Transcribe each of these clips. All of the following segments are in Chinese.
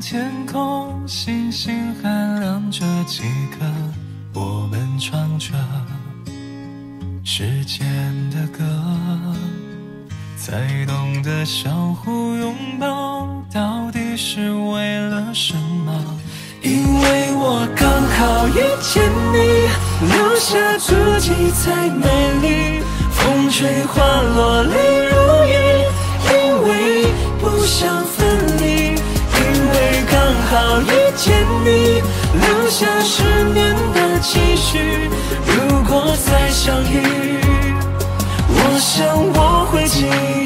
天空，星星还亮着几颗，我们唱着时间的歌，才懂得相互拥抱，到底是为了什么？因为我刚好遇见你，留下足迹才美丽。风吹花落泪如雨，因为不想。遇见你，留下十年的期许。如果再相遇，我想我会记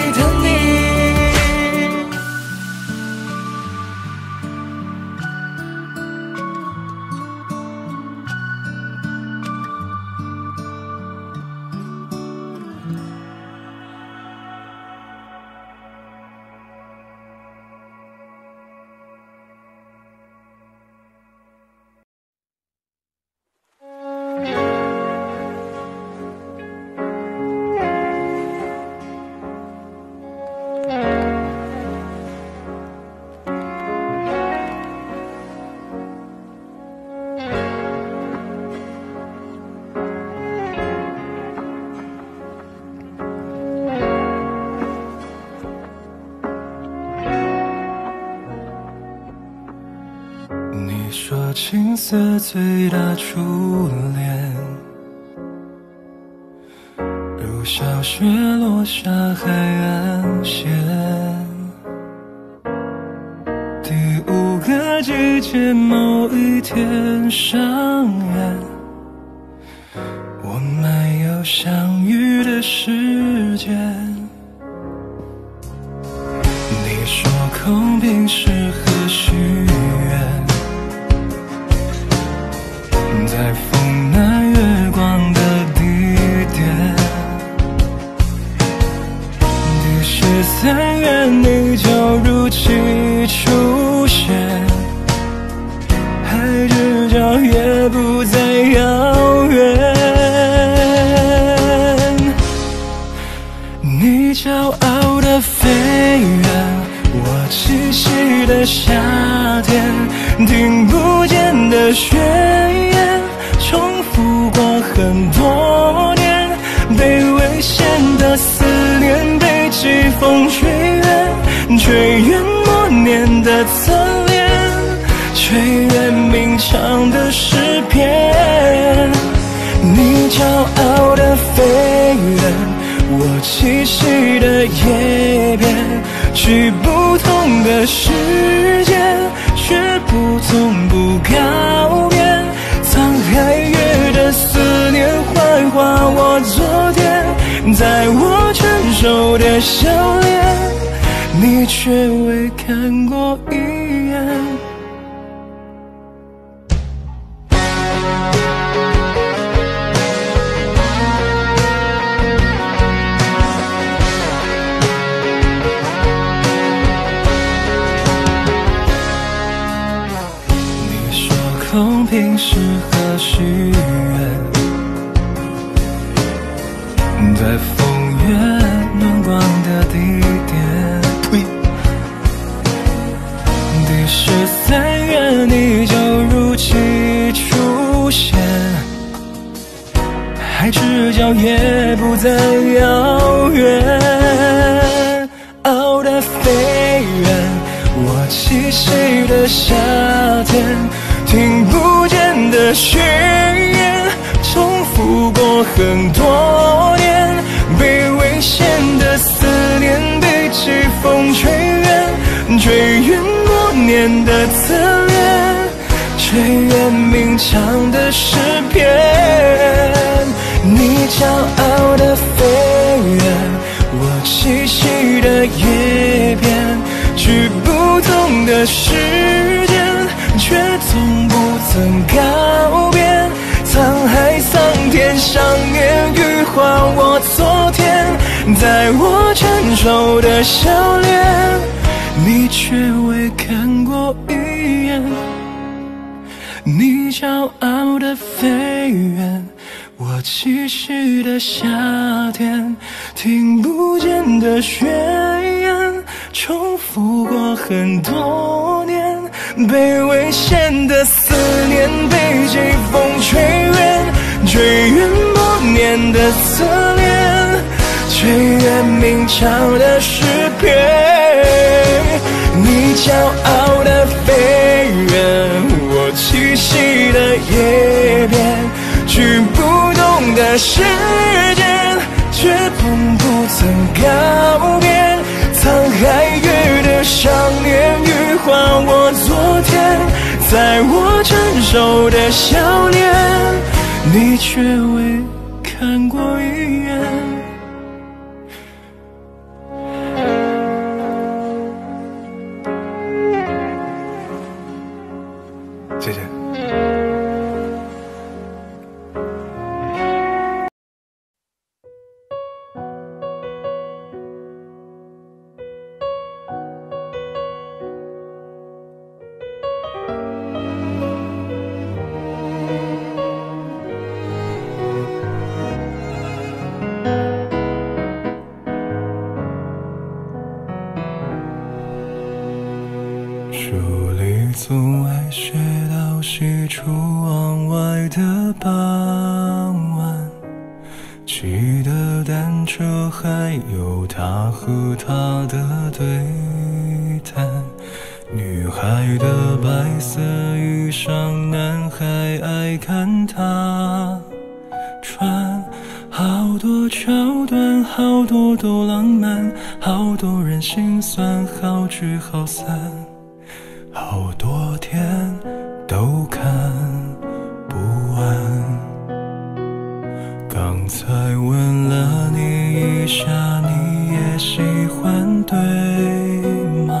最大初恋，如小雪落下海岸线。第五个季节某一天上演，夏天，听不见的宣言，重复过很多年，被危险的思念，被季风吹远，吹远默念的侧脸，吹远鸣唱的诗篇。你骄傲的飞远。我栖息的叶边，去不的时间却不从不告别沧海月的思念幻化我昨天在我成熟的笑脸你却未看过一眼。许愿，在风月暖光的地点。第十三月你就如期出现，海之角也不再遥远。很多年，被危险的思念，被季风吹远，追远多年的侧脸，吹远鸣唱的诗篇。你骄傲的飞远，我栖息的叶边，去不同的时间。却从不曾告昨天，在我成熟的笑脸，你却未看过一眼。你骄傲的飞远，我栖息的夏天，听不见的宣言，重复过很多年。被危险的思念，被季风吹远，追远默念的侧脸，追远鸣唱的诗篇。你骄傲的飞远，我栖息的叶边，去不动的时间，却从不曾告别。沧海月的想念，羽化我昨天，在我成熟的笑脸，你却未看过刚才吻了你一下你也喜欢对吗？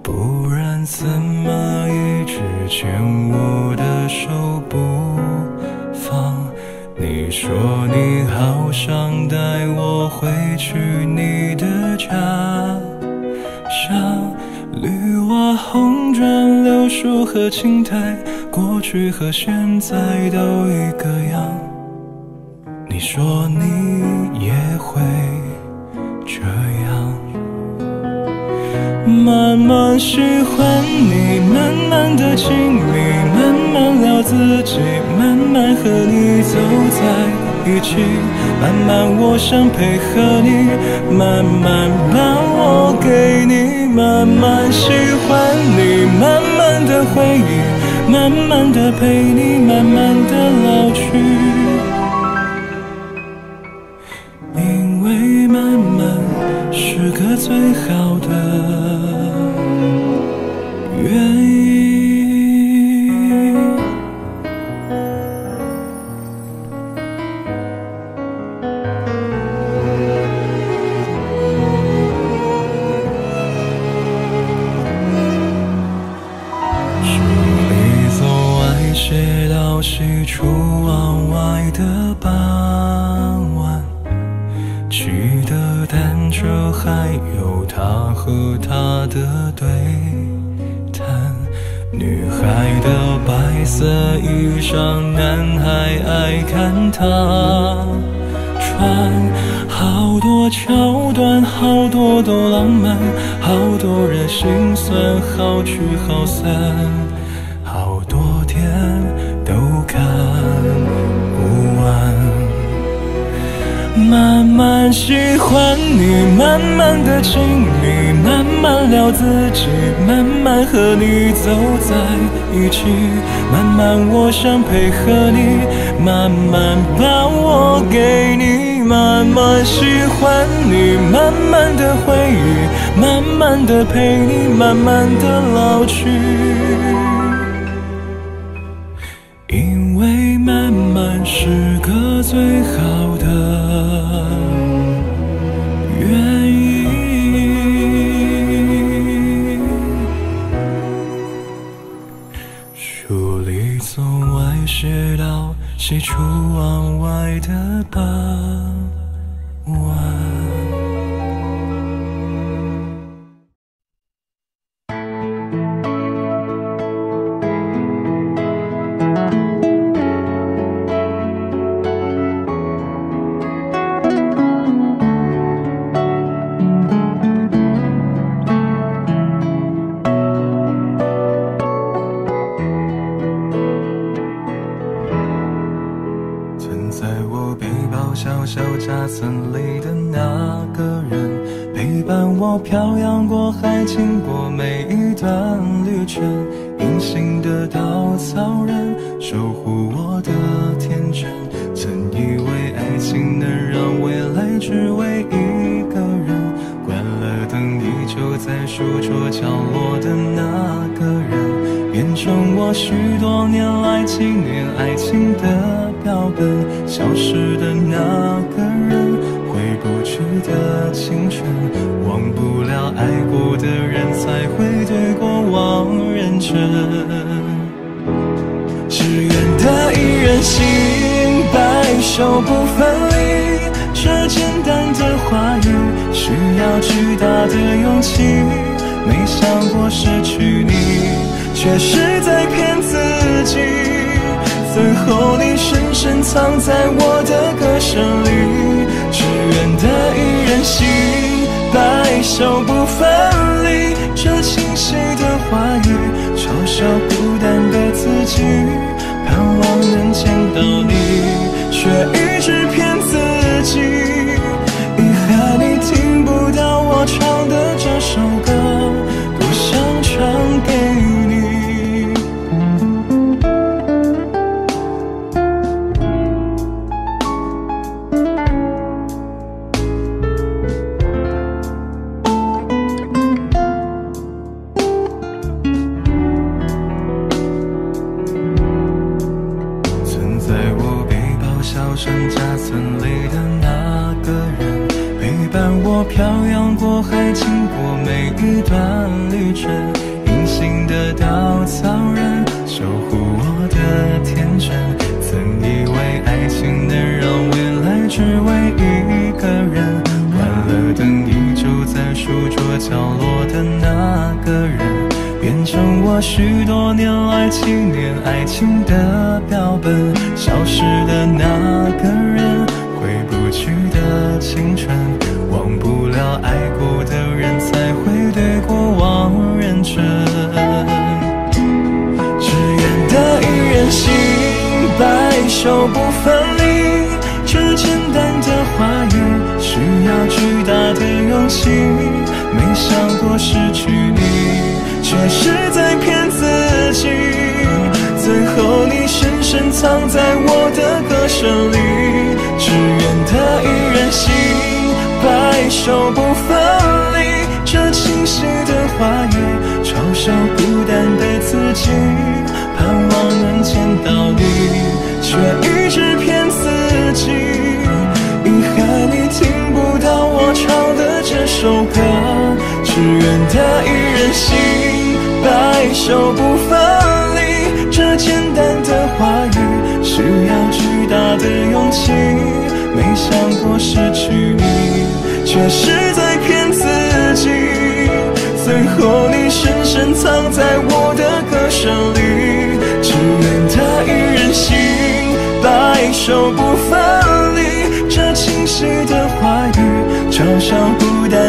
不然怎么一直牵我的手不放？你说你好想带我回去你的家乡。绿瓦红砖柳树和青苔过去和现在都一个样。说你也会这样。慢慢喜欢你，慢慢的亲密，慢慢聊自己，慢慢和你走在一起，慢慢我想配合你，慢慢把我给你，慢慢喜欢你，慢慢的回忆。慢慢的陪你，慢慢的老去，请你，慢慢聊自己，慢慢和你走在一起，慢慢我想配合你，慢慢把我给你，慢慢喜欢你，慢慢的回忆，慢慢的陪你，慢慢的老去，因为慢慢是个最好外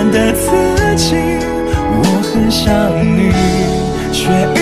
的自己，我很想你，却。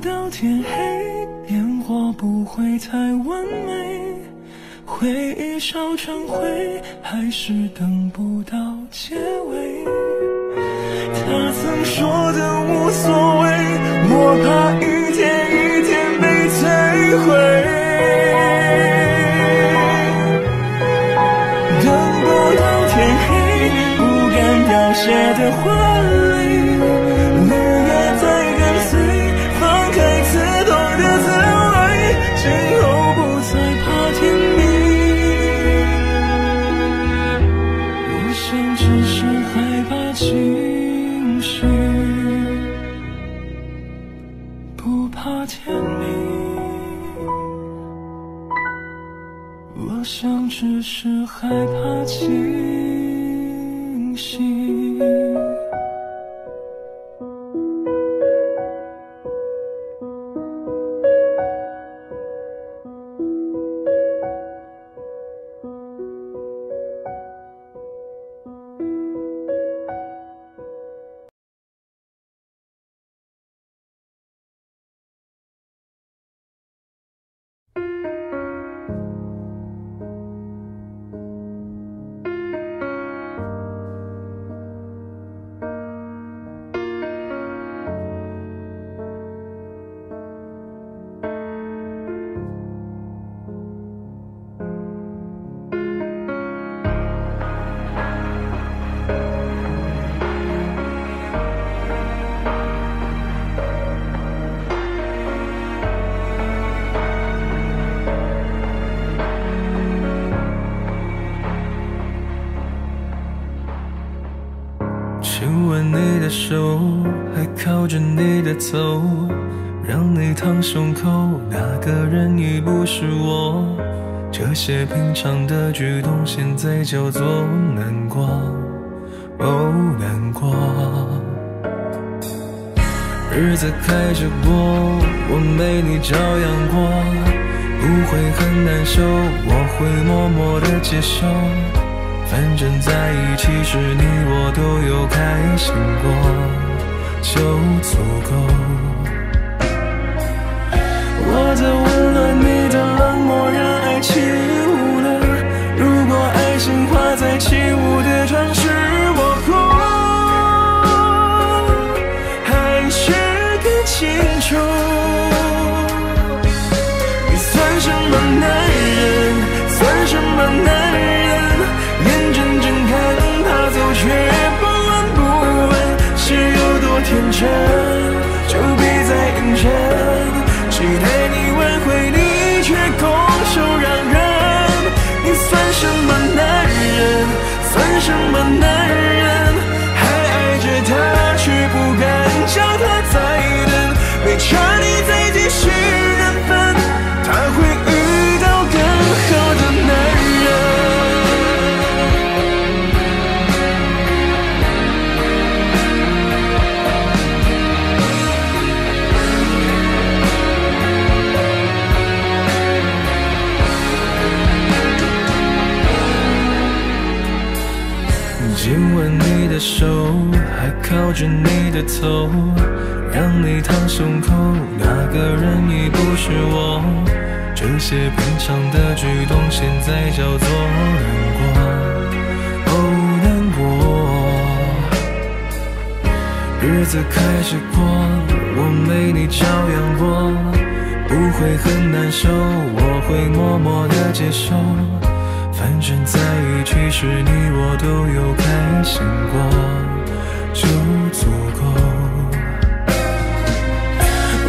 到天黑，烟火不会太完美，回忆烧成灰，还是等不到结尾。他曾说的无所谓，我怕一天一天被摧毁。害怕走，让你躺胸口，那个人已不是我。这些平常的举动，现在叫做难过，哦，难过。日子开着过，我没你照样过，不会很难受，我会默默的接受。反正在一起时，你我都有开心过，就足够。我的温暖，你的冷漠，让爱起雾了。如果爱情画在起雾的城市，靠着你的头，让你躺胸口，那个人已不是我。这些平常的举动，现在叫做难过，哦，难过。日子开始过，我没你照样过，不会很难受，我会默默的接受。反正在一起时，你我都有开心过，就足够。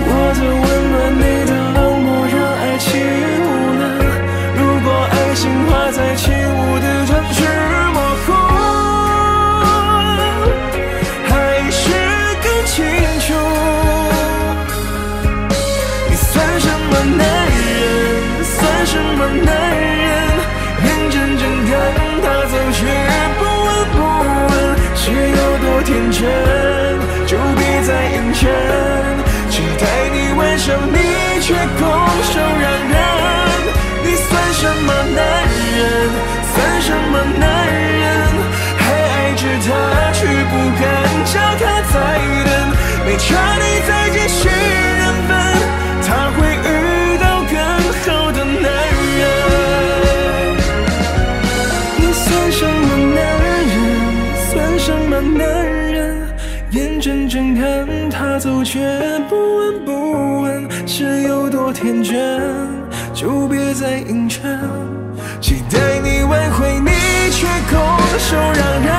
我的温暖，你的冷漠，让爱起雾了。如果爱情画在起雾的城市，模糊，还是更清天真，就别再硬撑。期待你挽回，你却拱手让人。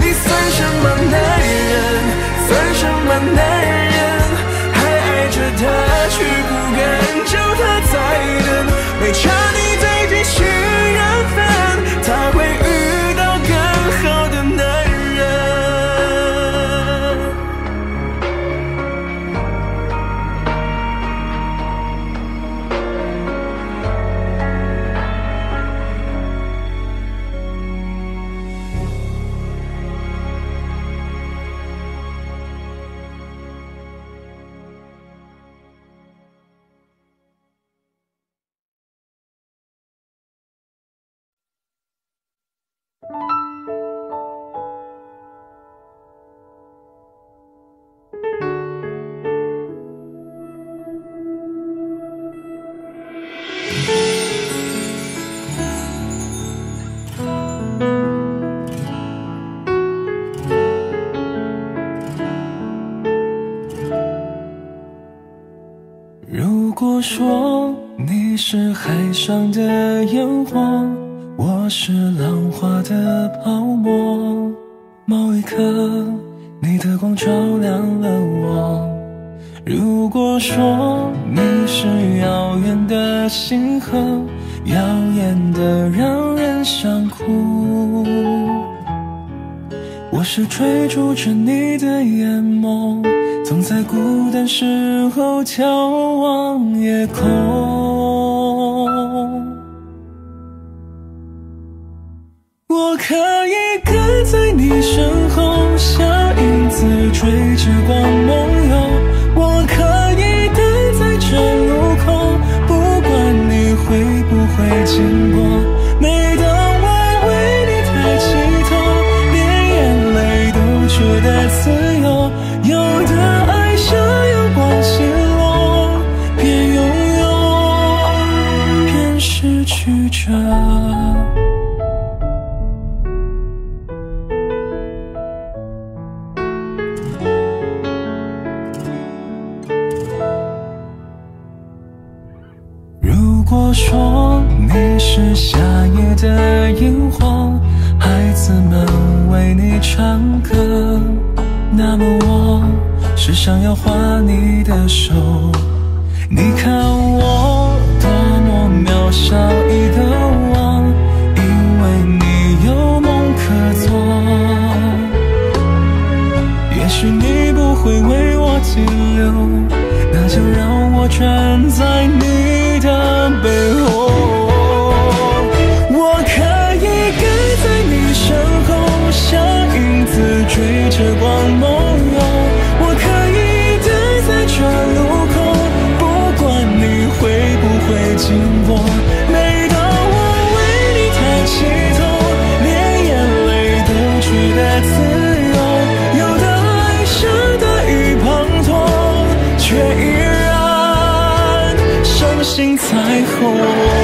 你算什么男人？算什么男人？还爱着他，却不敢我是浪花的泡沫，某一刻你的光照亮了我。如果说你是遥远的星河，耀眼的让人想哭。我是追逐着你的眼眸，总在孤单时候眺望夜空。我可以跟在你身后，像影子追着光梦游。我可以等在这路口，不管你会不会经过。的萤火，孩子们为你唱歌，那么我是想要画你的手。你看我多么渺小一个我，因为你有梦可做。也许你不会为我停留，那就让我站在 cold.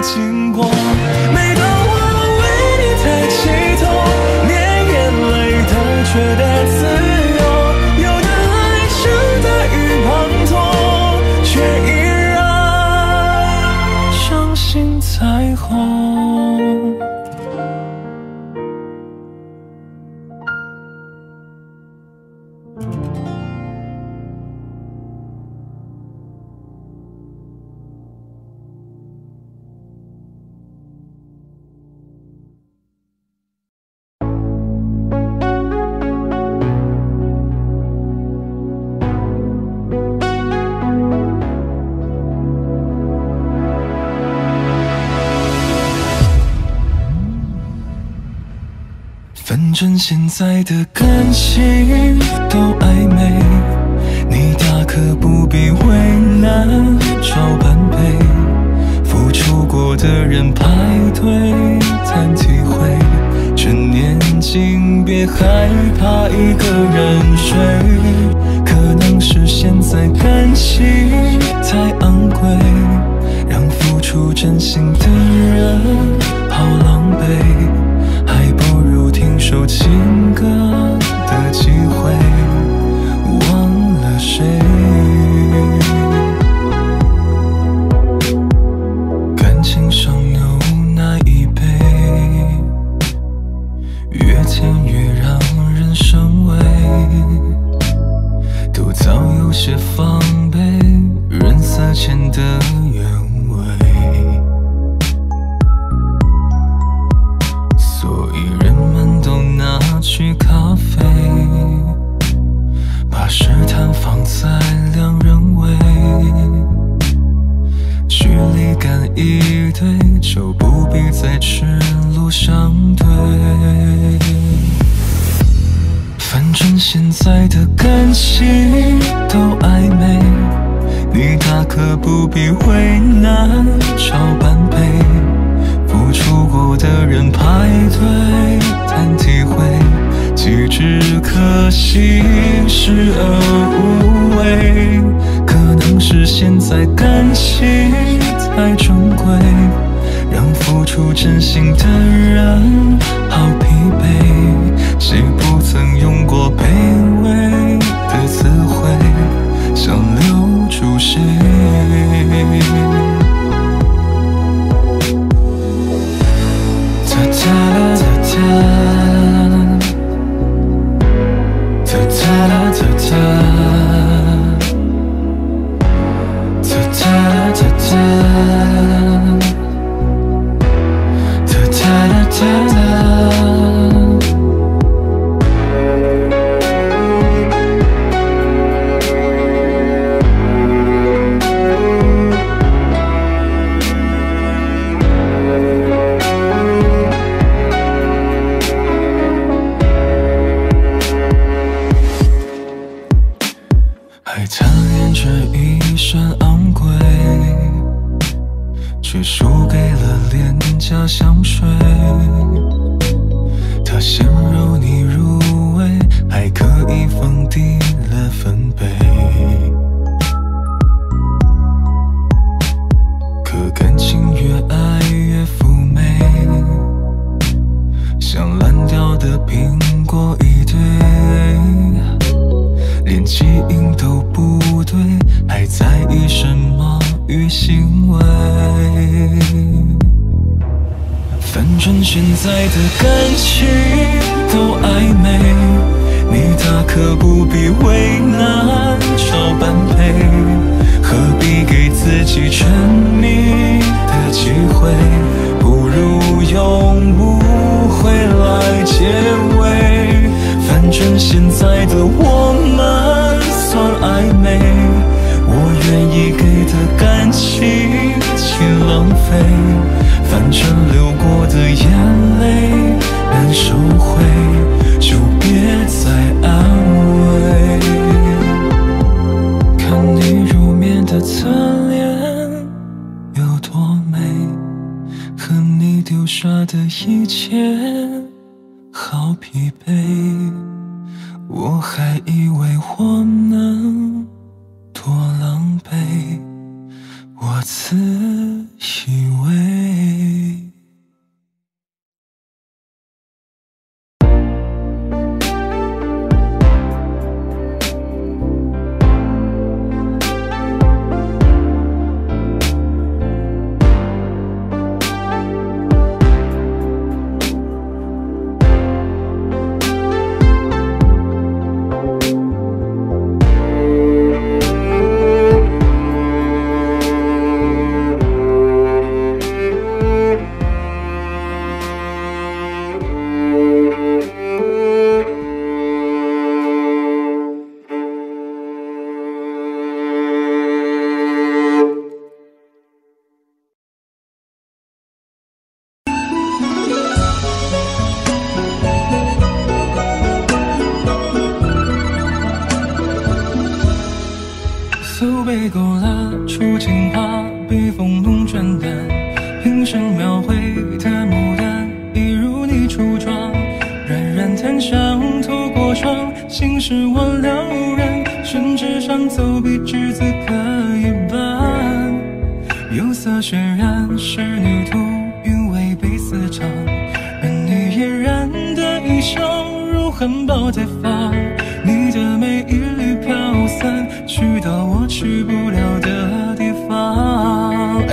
经过。在的感情都暧昧你大可不必为难找般配付出过的人排队谈体会趁年轻别害怕一个人睡。在赤路相对。反正现在的感情都暧昧，你大可不必为难找般配。付出过的人排队谈体会，岂止可惜失而无味？可能是现在感情太珍贵。让付出真心的人好疲惫谁不曾既沉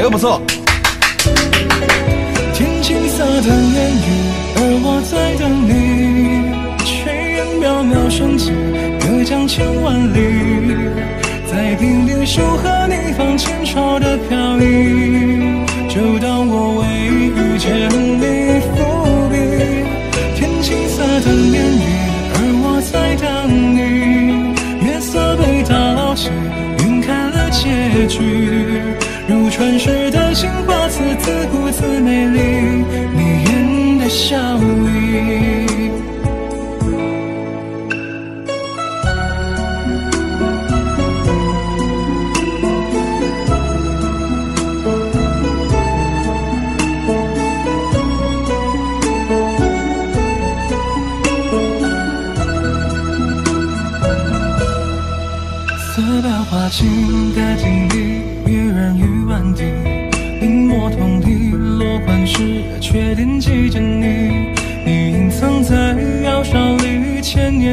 方。哎呦，不错！天青色的烟雨，而我在等你。炊烟渺渺升起，隔江千万里。在平地守候你放前朝的飘逸，就当我为遇见你伏笔。天青色的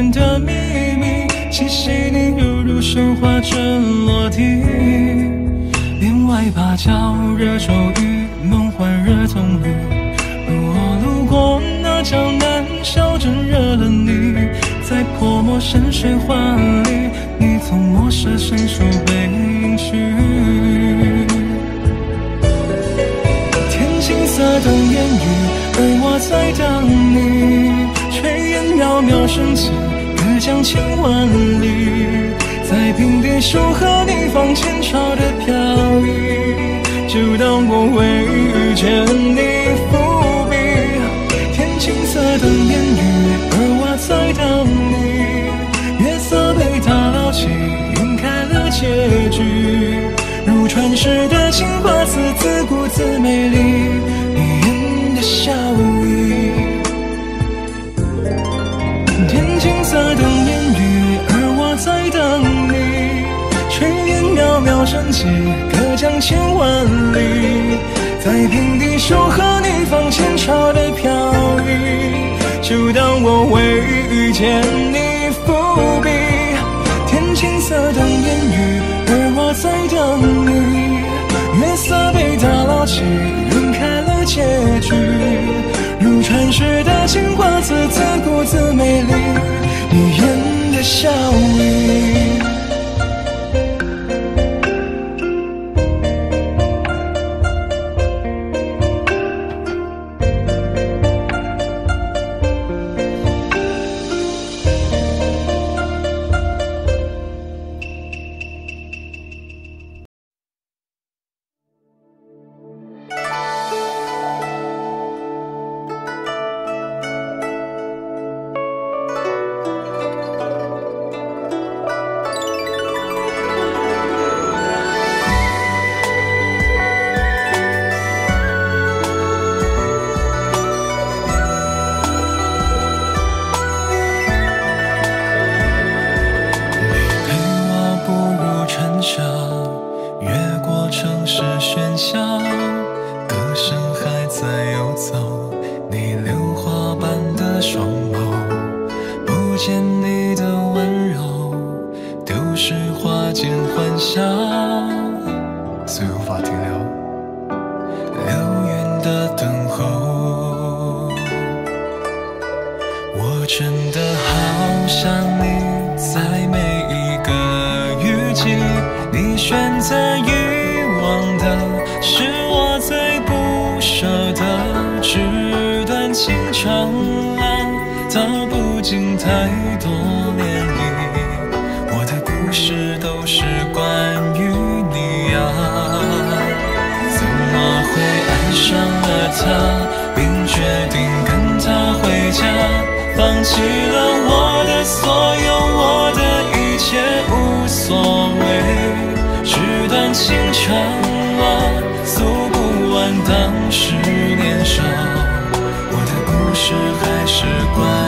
的秘密，气息你犹如绣花针落地。帘外芭蕉惹骤雨，梦幻惹冬雨。我路过那江南小镇，惹了你，在泼墨山水画里，你从墨舍伸手背影去。天青色等烟雨，而我在等你。炊烟袅袅升起，江千万里，在平地守候你放前朝的飘逸，就当我为遇见你伏笔。天青色等烟雨，而我在等你。月色被打捞起，晕开了结局。如传世的青花江千万里，在平地守候你放前朝的飘逸，就当我为遇见你伏笔。天青色等烟雨，而我在等你。月色被打捞起，晕开了结局。如传世的青花瓷，自顾自美丽，你眼的笑意。只怪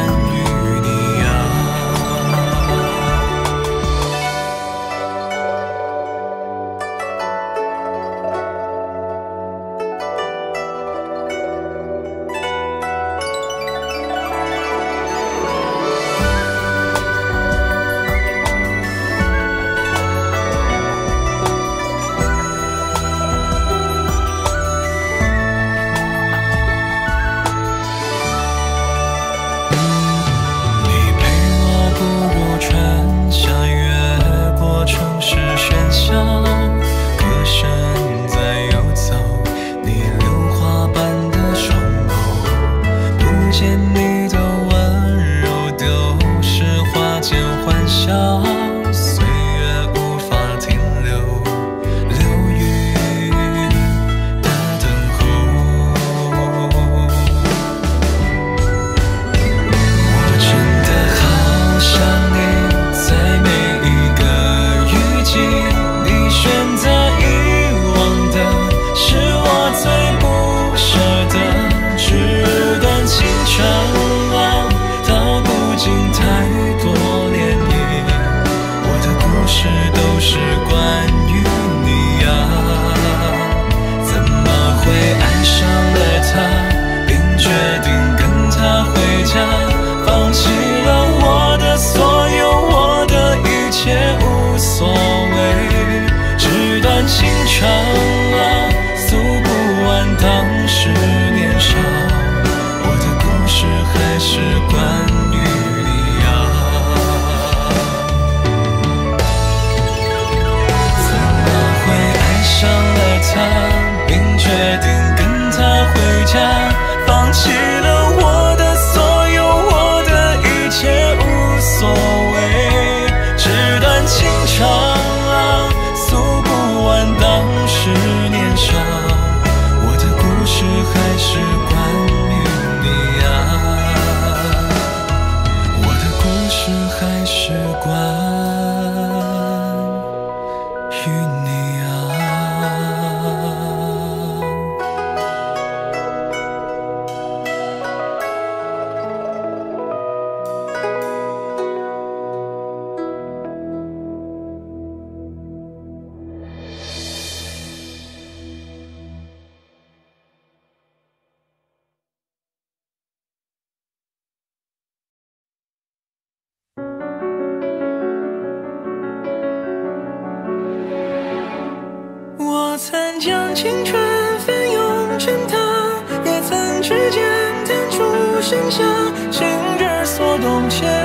声响，心之所动牵。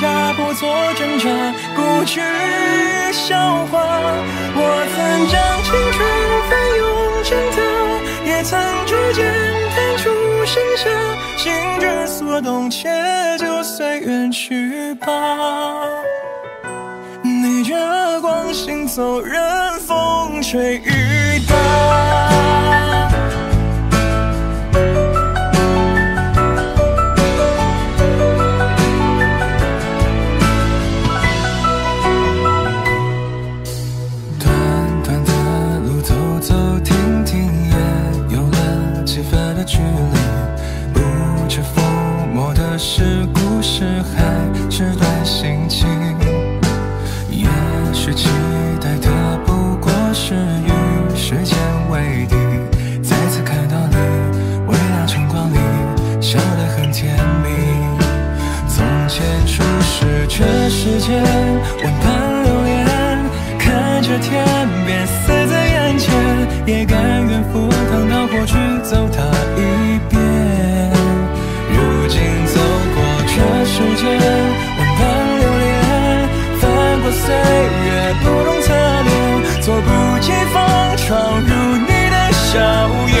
假不做挣扎不惧笑话。我曾将青春翻涌成她也曾指尖弹出盛夏心之所动且就随缘去吧。逆着光行走任风吹雨打。闯入你的笑颜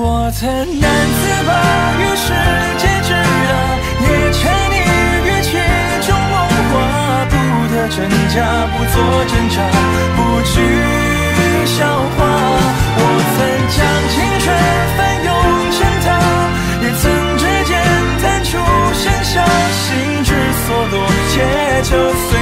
我曾难自拔于世界之大也沉溺于其中梦话不得真假不做挣扎不惧笑话我曾将青春 to sing.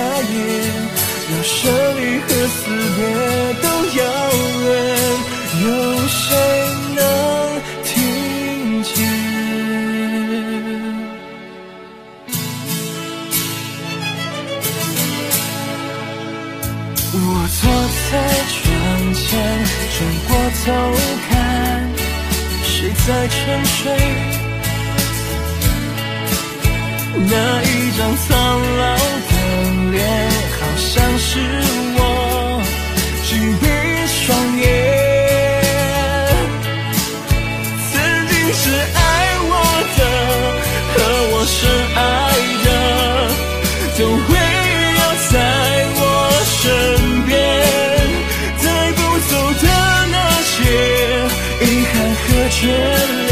那夜让生离和死别都遥远有谁能听见？我坐在窗前转过头看谁在沉睡。那一张苍老也好像是我紧闭双眼，曾经是爱我的和我深爱的，都会留在我身边，带不走的那些遗憾和眷恋，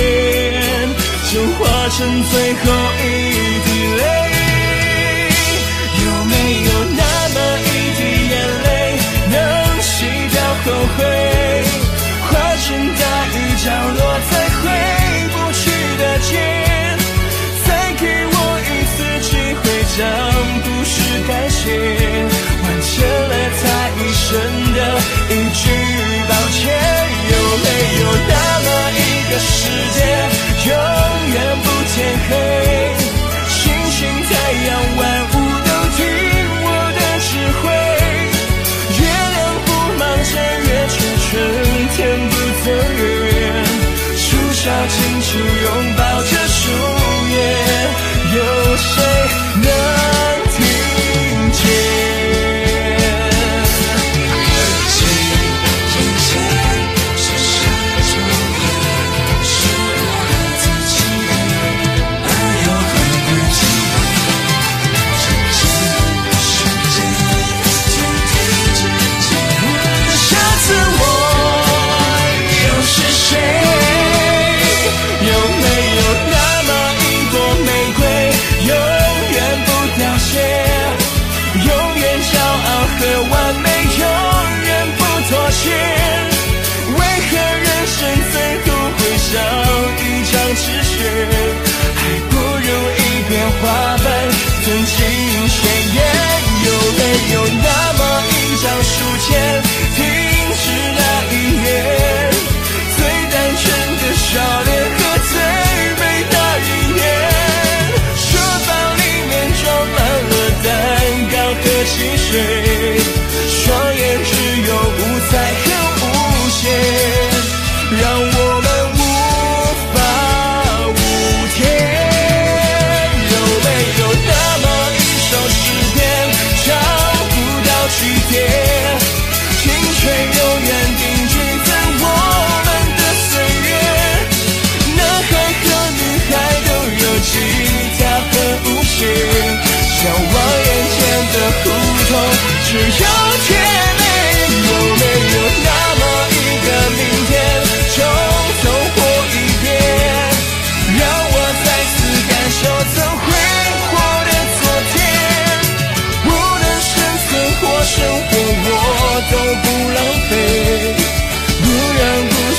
就化成最后一。没有那么一个世界永远不天黑，星星、太阳、万物都听我的指挥，月亮不忙着月缺，春天不走圆，树下尽情拥抱。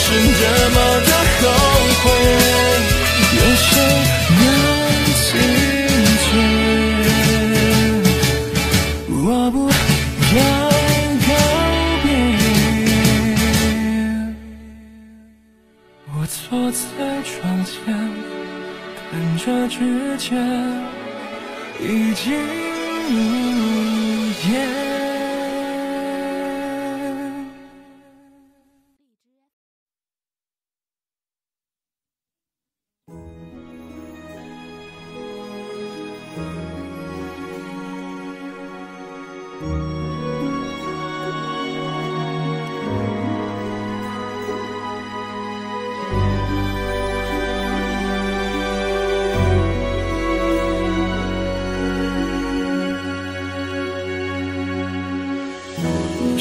是那么的后悔，有谁能拒绝？我不要告别。我坐在窗前，看着指尖。已经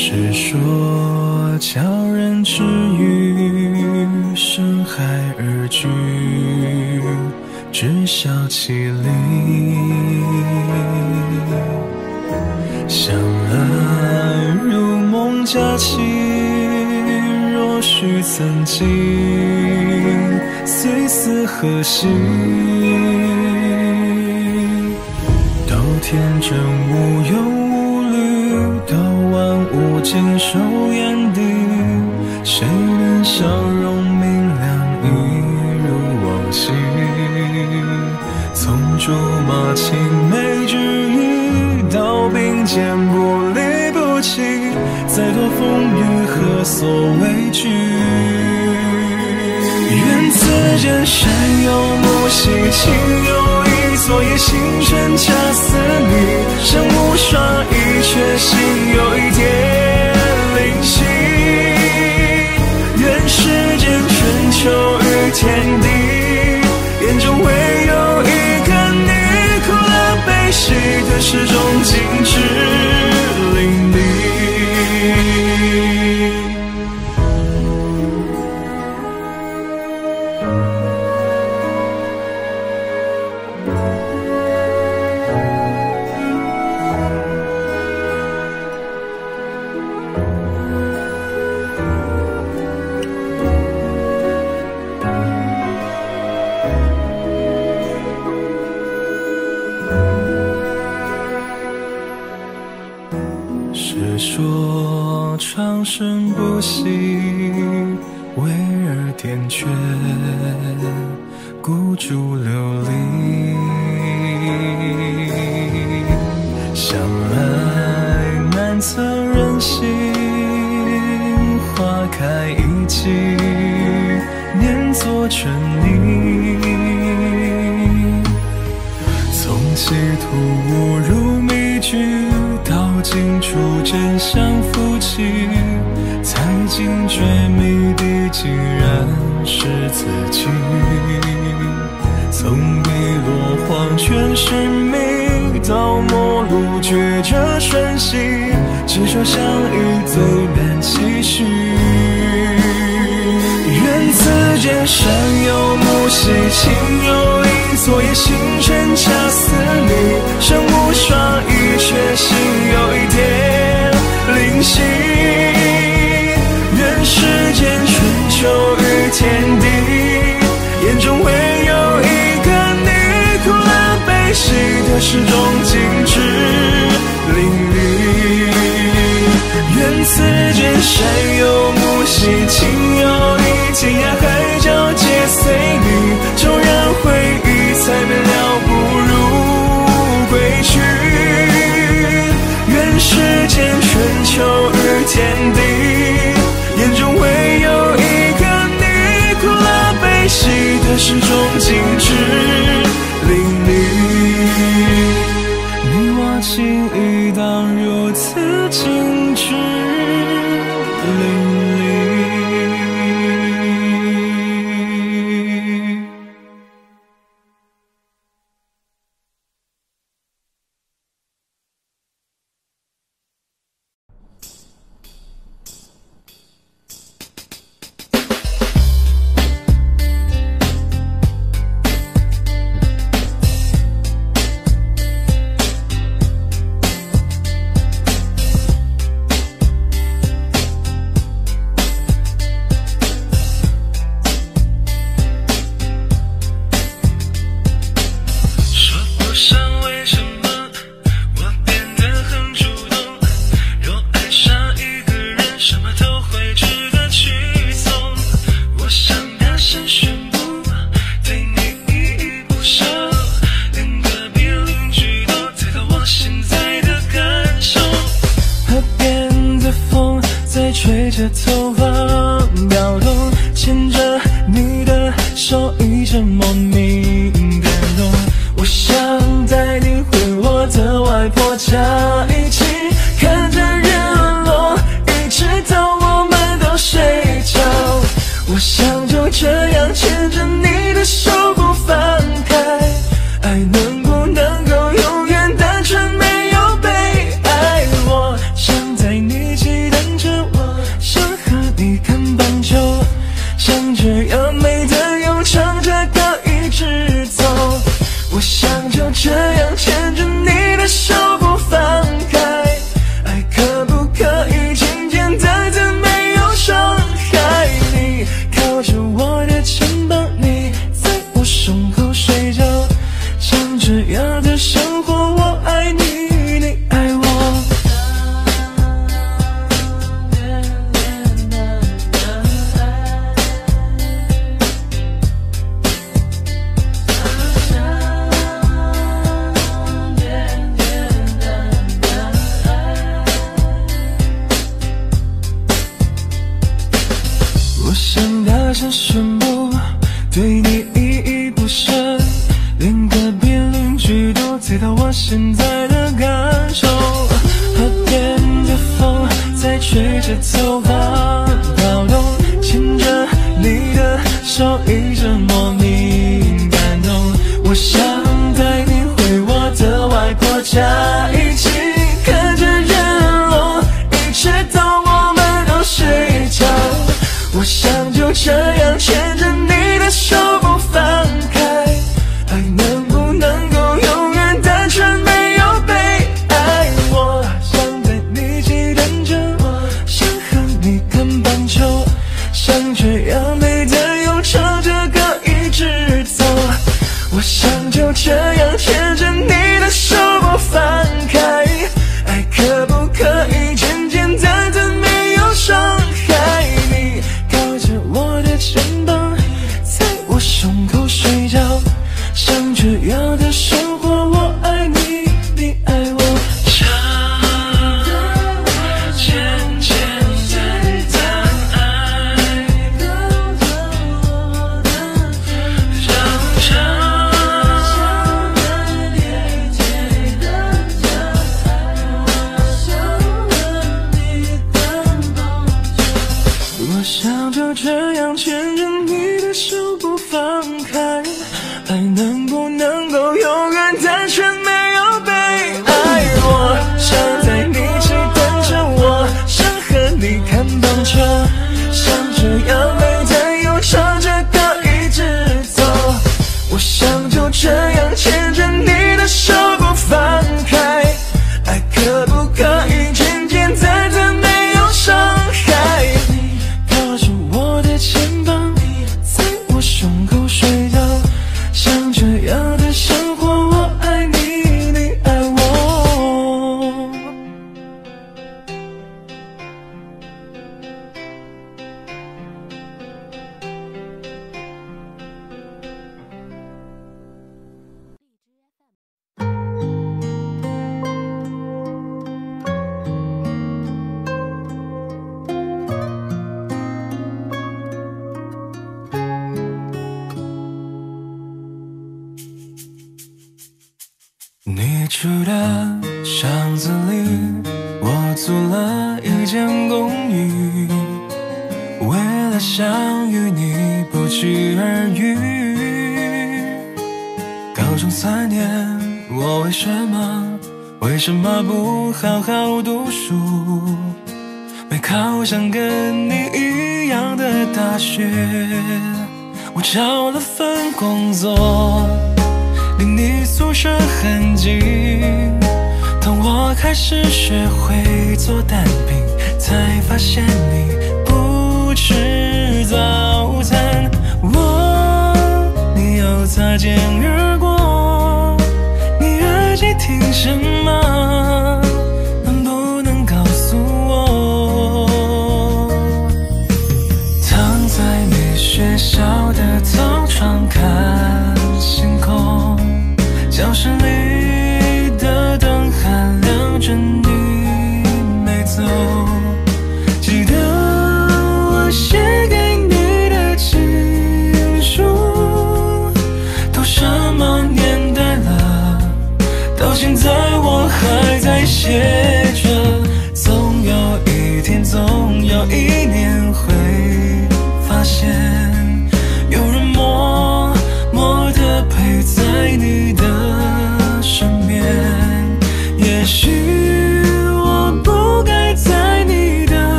是说鲛人之语，深海而居，知晓其理。相爱如梦佳期，若许曾经，虽似何夕？都天真无忧，尽收眼底，谁人笑容明亮一如往昔？从竹马青梅之意，到并肩不离不弃，再多风雨何所畏惧？愿此间山有木兮卿有意，昨夜星辰恰似你，山无双翼，却心有一点天地，眼中唯有一个你，苦乐悲喜的始终尽致到尽处真相浮起，才惊觉谜底竟然是自己。从碧落黄泉是迷，到陌路觉着瞬息，执着相遇最难期许。愿此间山有木兮情有意，昨夜星辰恰似你，始终静止，淋漓。愿此间山有木兮，卿有意，天涯海角皆随你。纵然回忆，再明了，不如归去。愿世间春秋与天地，眼中唯有一个你。苦乐悲喜的始终静止。着头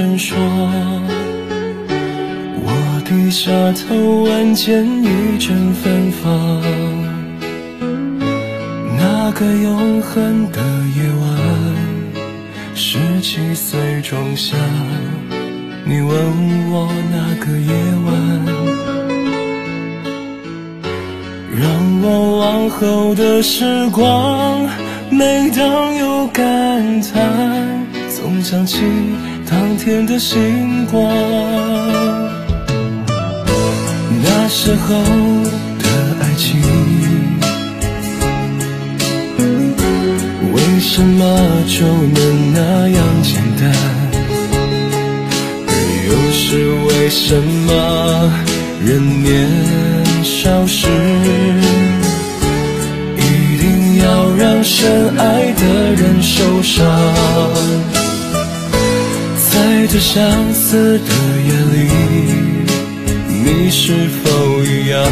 真说我低下头闻见一阵芬芳那个永恒的夜晚十七岁仲夏你吻我那个夜晚让我往后的时光每当有感叹总想起当天的星光那时候的爱情。为什么就能那样简单？而又是为什么人年少时一定要让深爱的人受伤。在这相似的夜里，你是否一样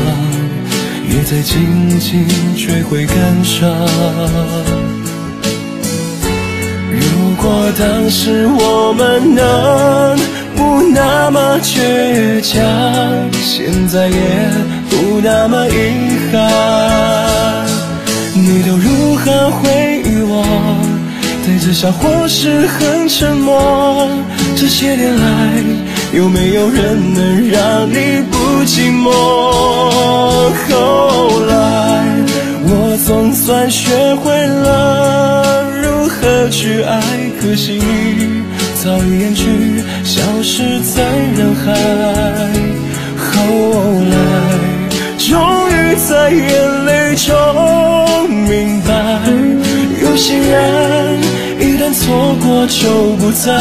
也在静静追悔感伤？如果当时我们能不那么倔强，现在也不那么遗憾。你都如何回忆我，带着笑或是很沉默？这些年来，有没有人能让你不寂寞？后来，我总算学会了如何去爱，可惜你早已远去，消失在人海。后来，终于在眼泪中明白，有些人一旦错过就不再。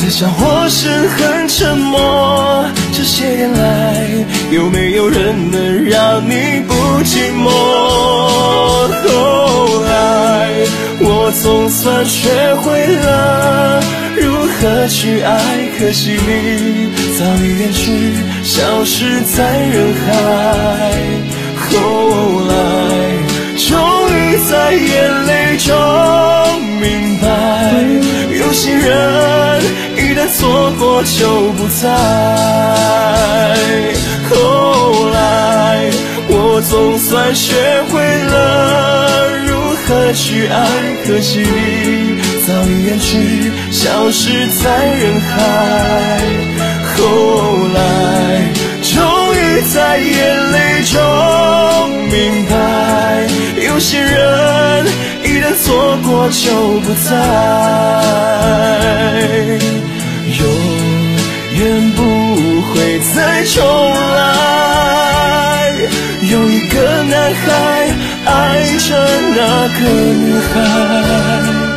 带着笑或是很沉默？这些年来，有没有人能让你不寂寞？后来，我总算学会了如何去爱，可惜你早已远去，消失在人海。后来，终于在眼泪中明白，有些人错过就不再。后来，我总算学会了如何去爱，可惜早已远去，消失在人海。后来，终于在眼泪中明白，有些人一旦错过就不再，永远不会再重来。有一个男孩爱着那个女孩。